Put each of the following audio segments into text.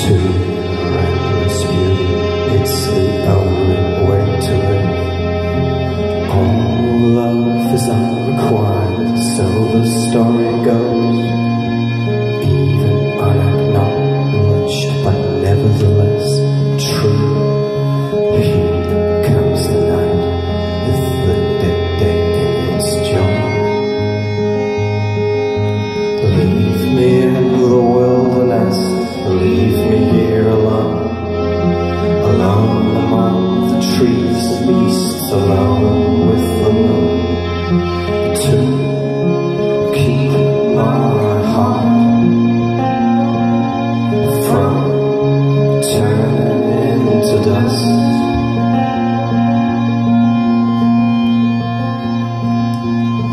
to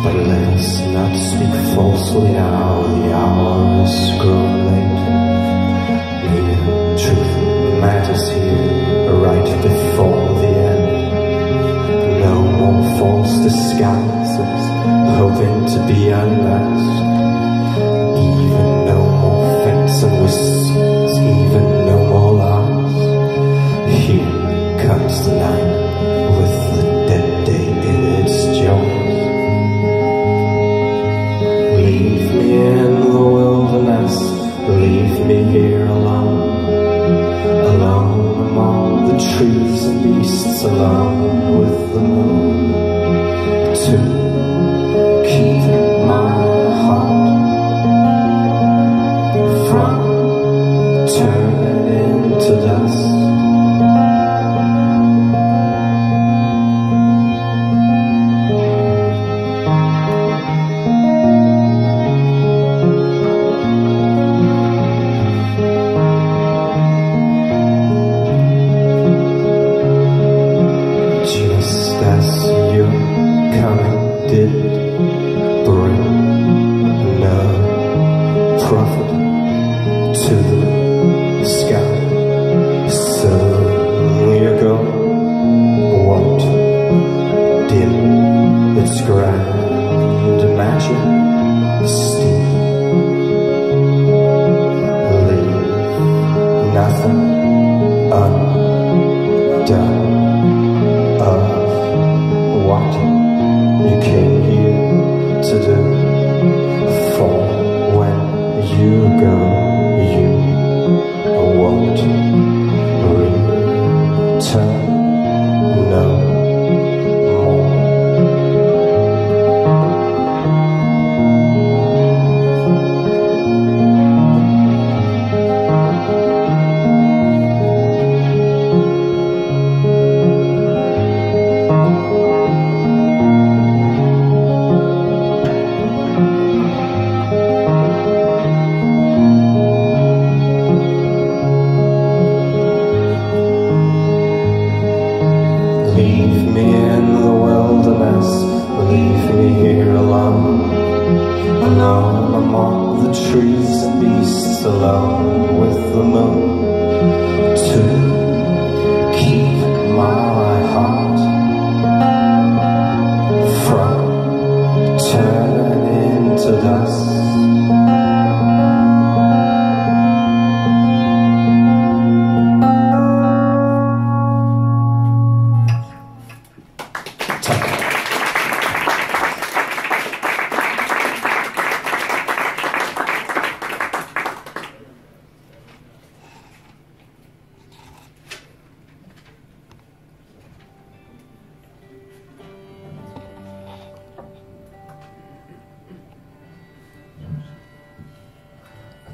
But let's not speak falsely now, the hour is growing late. Mere truth matters here, right before the end. No more false disguises, hoping to be unmasked. Even no more feints and whistles, even no more lies. Here comes the night with the dead day in its jaws. Leave me in the wilderness, leave me here alone. Alone among the trees and beasts, alone with the moon. To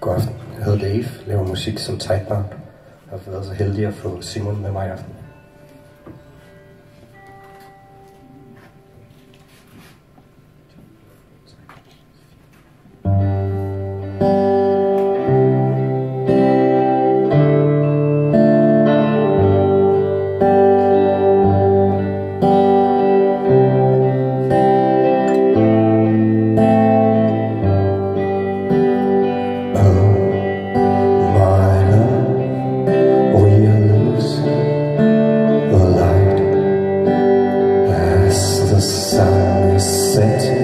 God aften. Jeg hedder Dave, laver musik som tightbarn. Jeg har været så heldig at få Simon med mig i aften. Sun is setting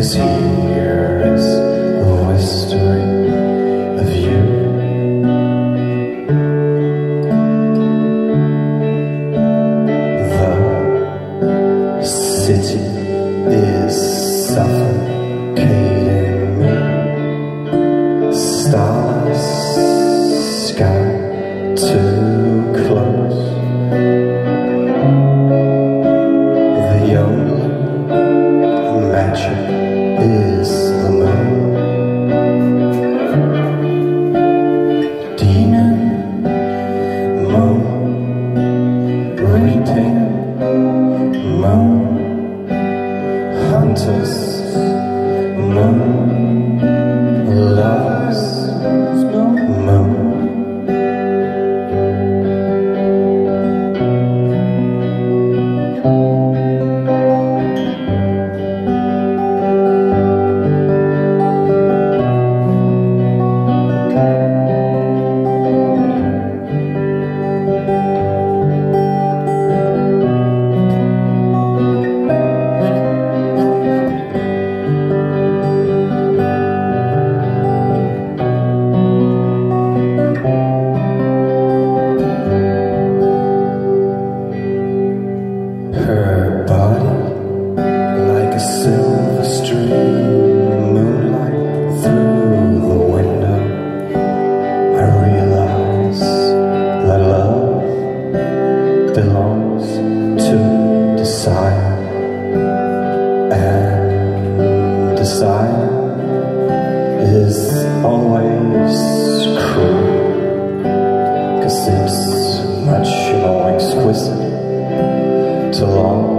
esquecido. To long